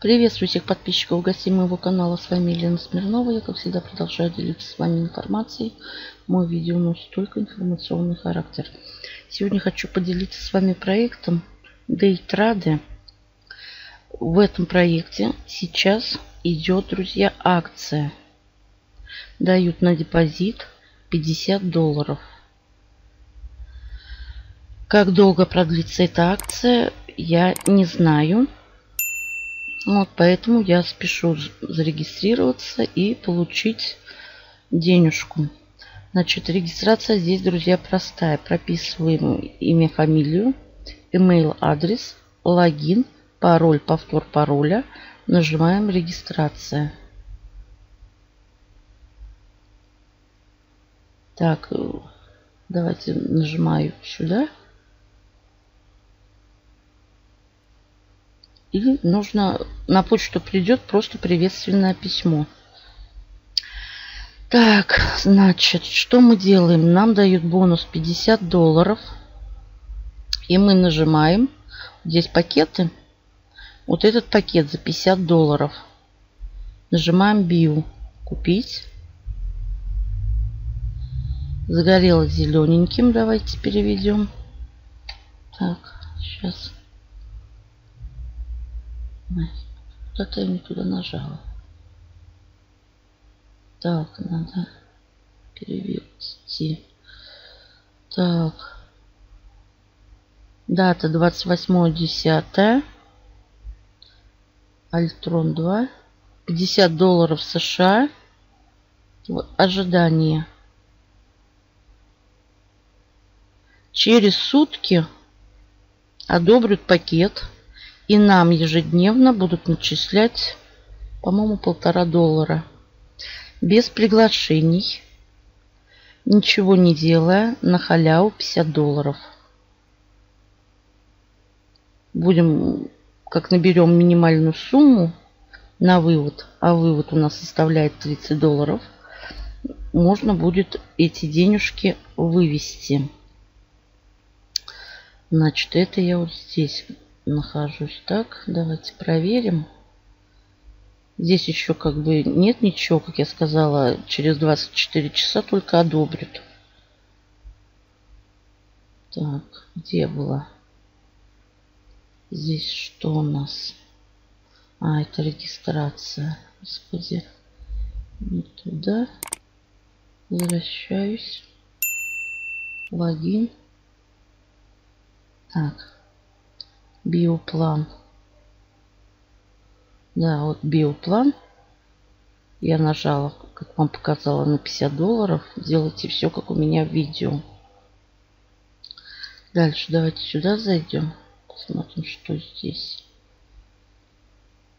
Приветствую всех подписчиков гостей моего канала. С вами Елена Смирнова. Я, как всегда, продолжаю делиться с вами информацией. Мой видео носит только информационный характер. Сегодня хочу поделиться с вами проектом Дейтрады. В этом проекте сейчас идет, друзья, акция. Дают на депозит 50 долларов. Как долго продлится эта акция, я не знаю. Вот поэтому я спешу зарегистрироваться и получить денежку. Значит, регистрация здесь, друзья, простая. Прописываем имя, фамилию, email адрес, логин, пароль, повтор пароля. Нажимаем регистрация. Так, давайте нажимаю сюда. И нужно на почту придет просто приветственное письмо. Так, значит, что мы делаем? Нам дают бонус 50 долларов. И мы нажимаем. Здесь пакеты. Вот этот пакет за 50 долларов. Нажимаем Био. Купить. Загорело зелененьким. Давайте переведем. Так, сейчас. Куда-то я не туда нажала. Так, надо перевести. Так. Дата 28.10. Альтрон 2. 50 долларов США. Ожидание. Через сутки одобрят пакет и нам ежедневно будут начислять, по-моему, полтора доллара. Без приглашений. Ничего не делая. На халяву 50 долларов. Будем, как наберем минимальную сумму на вывод, а вывод у нас составляет 30 долларов, можно будет эти денежки вывести. Значит, это я вот здесь нахожусь. Так, давайте проверим. Здесь еще как бы нет ничего, как я сказала, через 24 часа только одобрят. Так, где было? Здесь что у нас? А, это регистрация. Господи, не туда. Возвращаюсь. Логин. Так, биоплан. Да, вот биоплан. Я нажала, как вам показала, на 50 долларов. Делайте все, как у меня в видео. Дальше давайте сюда зайдем. Посмотрим, что здесь.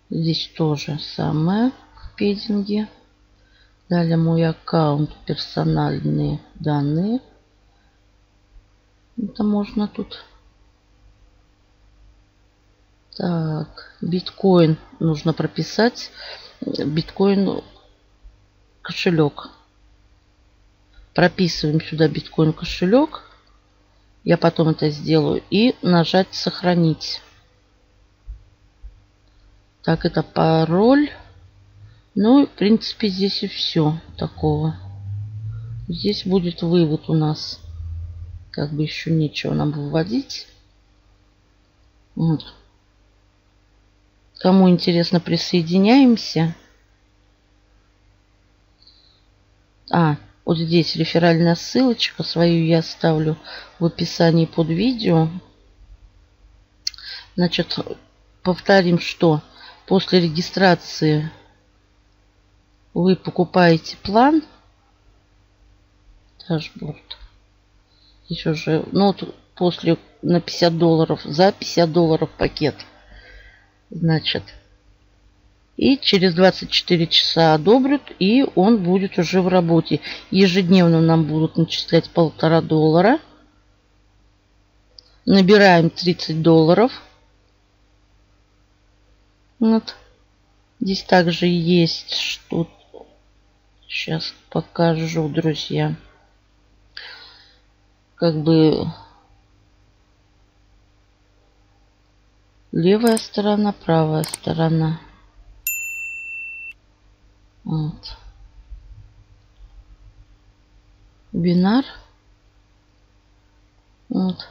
Здесь тоже самое в пединге. Далее мой аккаунт, персональные данные. Это можно тут так, биткоин нужно прописать. Биткоин кошелек. Прописываем сюда биткоин кошелек. Я потом это сделаю. И нажать сохранить. Так, это пароль. Ну, в принципе, здесь и все такого. Здесь будет вывод у нас. Как бы еще нечего нам выводить. Вот. Кому интересно, присоединяемся. А, вот здесь реферальная ссылочка. Свою я оставлю в описании под видео. Значит, повторим, что после регистрации вы покупаете план. Дашборд. Еще же, ну вот после на 50 долларов, за 50 долларов пакет. Значит, и через 24 часа одобрят, и он будет уже в работе. Ежедневно нам будут начислять полтора доллара. Набираем 30 долларов. Вот. Здесь также есть что Сейчас покажу, друзья. Как бы левая сторона, правая сторона. Вот. Бинар. Вот.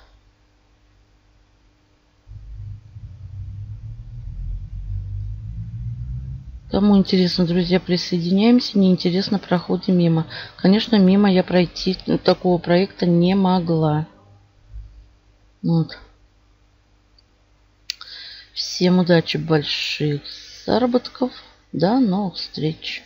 Кому интересно, друзья, присоединяемся. Неинтересно, проходим мимо. Конечно, мимо я пройти такого проекта не могла. Вот. Всем удачи, больших заработков. До новых встреч.